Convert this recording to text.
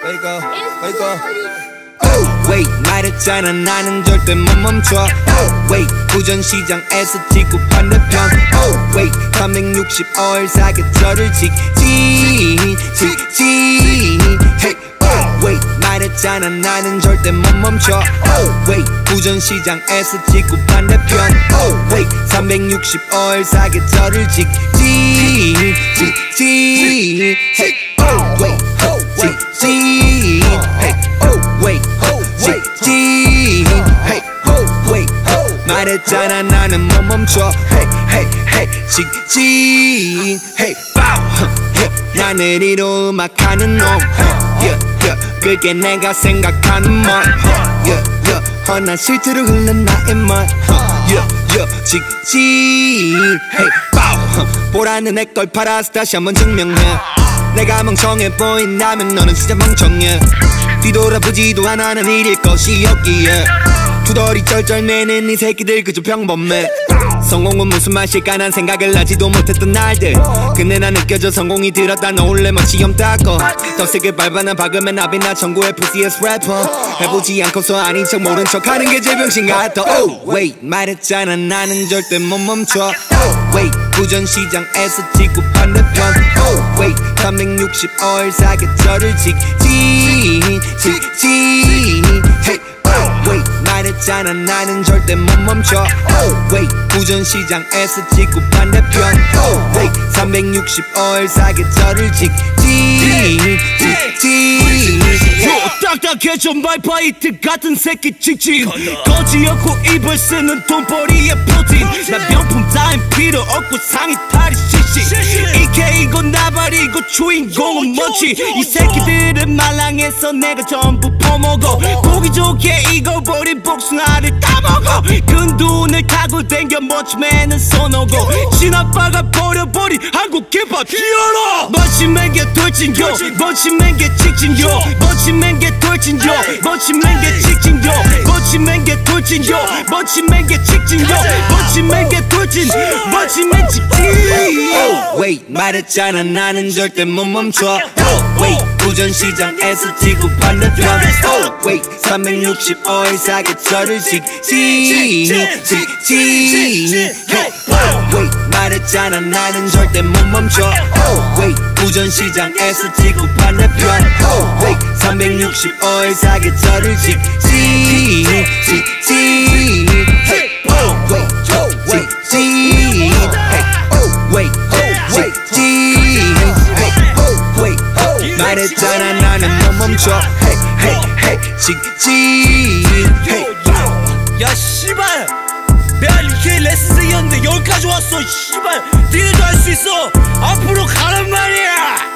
그러니까 wait 말했잖아 나는 절대 못 멈춰. Oh, wait 부전시장에서 지구 반대편. Oh, wait 365일 사계절을 직진 직진 hey oh, wait 말했잖아 나는 절대 못 멈춰. Oh, wait 부전시장에서 지구 반대편. Oh, wait 365일 사계절을 직진 직진 hey 직진 hey oh, wait 직진 hey wait 말했잖아 나는 못 멈춰 hey hey hey 직진 hey bow 나는 이로 음악하는 놈 yeah, yeah, 그게 내가 생각하는 말 yeah, yeah, 허난 실제로 흐른 나의 말 yeah, 직진 hey 보라는 내 걸 팔아서 다시 한번 증명해 내가 멍청해 보인다면 너는 진짜 멍청해. 뒤돌아보지도 않아 하는 일일 것이었기에 투덜이 쩔쩔매는 이 새끼들 그저 평범해. 성공은 무슨 맛일까 난 생각을 하지도 못했던 날들. 근데 난 느껴져 성공이 들었다. 너올래 멋이 없다고 더 세게 밟아 난 박으면 나비나 전국의 pussiest rapper. 해보지 않고서 아닌 척 모른 척 하는 게 제일 병신 같아. Oh wait. 말했잖아. 나는 절대 못 멈춰. Oh wait. 부전시장에서 지구 반대편. Oh wait. 365일 사계절을 hey oh 말했잖아. 나는 절대 못 멈춰. Oh wait. 부전시장에서 지구 반대편. Oh wait. 365일 사계 절을 직진 직진 딱딱해져. 말파이트 같은 새끼 직진 거지였고 입을 쓰는 돈벌이의 프로틴 난 명품 따윈 필요 없고 상의 탈이 시시 나발이고 주인공은 뭐지. 이 새끼들은 말랑해서 내가 전부 퍼먹어. 보기 좋게 익어버린 복숭아를 따먹어. 큰 돈을 타고 댕겨 멋지맨은 손오고 진아빠가 버려버린 한국 힙합 히어로 멋지맨 게 돌진겨 멋지맨 게 직진겨 멋지맨 게 돌진겨 멋지맨 게 직진겨 멋지맨 게 돌진겨 멋지맨 게 직진겨 멋지맨 게 돌진 멋지맨 직진 oh wait 말했잖아 나는 절대 못 멈춰 oh wait 부전시장에서 지구 반대편 oh wait. 365일 사계절을 oh wait. 말했잖아. 나는 절대 못 멈춰. Oh wait. 부전시장에서 지구 반대편 oh wait. 365일 사계절을 직진 멈춰 hey hey hey 직진 hey. 야 씨발. 내가 이렇게 레슨 생겼는데 여기까지 왔어 씨발. 니네도 할 수 있어. 앞으로 가란 말이야